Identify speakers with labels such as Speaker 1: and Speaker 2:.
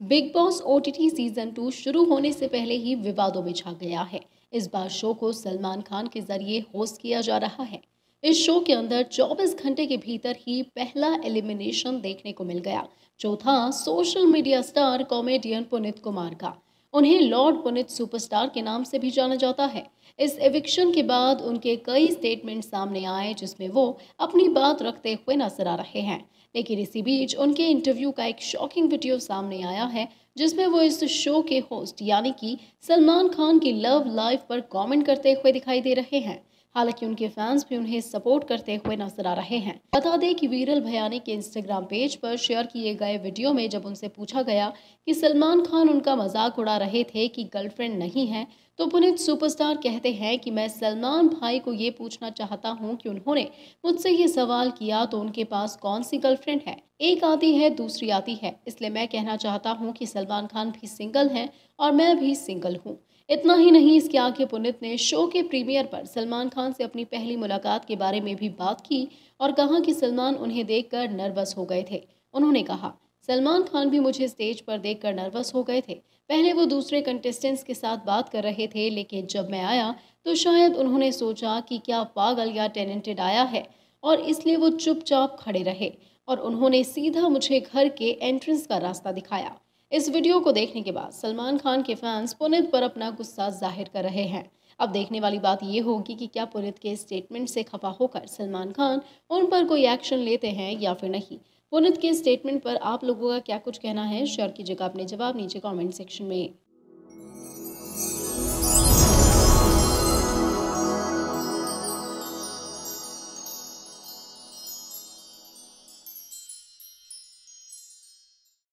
Speaker 1: Bigg Boss OTT season two शुरू होने से पहले ही विवादों में छा गया है। इस बार शो को सलमान खान के ज़रिए होस्ट किया जा रहा है। इस शो के अंदर 24 घंटे के भीतर ही पहला एलिमिनेशन देखने को मिल गया। चौथा social media star comedian Puneet Kumar का। उन्हें लॉर्ड पुनित सुपरस्टार के नाम से भी जाना जाता है। इस एविक्शन के बाद उनके कई स्टेटमेंट सामने आए, जिसमें वो अपनी बात रखते हुए नज़र आ रहे हैं। लेकिन इसी बीच उनके इंटरव्यू का एक शॉकिंग वीडियो सामने आया है, जिसमें वो इस शो के होस्ट यानी कि सलमान खान की लव लाइफ पर कमेंट करते हुए दिखाई दे रहे हैं। हालाँकि उनके फैंस भी उन्हें सपोर्ट करते हुए नज़र आ रहे हैं। बता दें कि वीरल भयानी के इंस्टाग्राम पेज पर शेयर किए गए वीडियो में जब उनसे पूछा गया कि सलमान खान उनका मज़ाक उड़ा रहे थे कि गर्लफ्रेंड नहीं है तो पुनीत सुपरस्टार कहते हैं कि मैं सलमान भाई को ये पूछना चाहता हूँ कि उन्होंने मुझसे ये सवाल किया तो उनके पास कौन सी गर्लफ्रेंड है? एक आती है, दूसरी आती है। इसलिए मैं कहना चाहता हूँ कि सलमान खान भी सिंगल हैं और मैं भी सिंगल हूँ। इतना ही नहीं, इसके आगे पुनित ने शो के प्रीमियर पर सलमान खान से अपनी पहली मुलाकात के बारे में भी बात की और कहा कि सलमान उन्हें देखकर नर्वस हो गए थे। उन्होंने कहा, सलमान खान भी मुझे स्टेज पर देखकर नर्वस हो गए थे। पहले वो दूसरे कंटेस्टेंट्स के साथ बात कर रहे थे, लेकिन जब मैं आया तो शायद उन्होंने सोचा कि क्या पागल या टैलेंटेड आया है और इसलिए वो चुपचाप खड़े रहे और उन्होंने सीधा मुझे घर के एंट्रेंस का रास्ता दिखाया। इस वीडियो को देखने के बाद सलमान खान के फैंस पुनित पर अपना गुस्सा ज़ाहिर कर रहे हैं। अब देखने वाली बात यह होगी कि क्या पुनित के स्टेटमेंट से खफा होकर सलमान खान उन पर कोई एक्शन लेते हैं या फिर नहीं। पुनित के स्टेटमेंट पर आप लोगों का क्या कुछ कहना है? शेयर कीजिएगा अपने जवाब नीचे कमेंट सेक्शन में।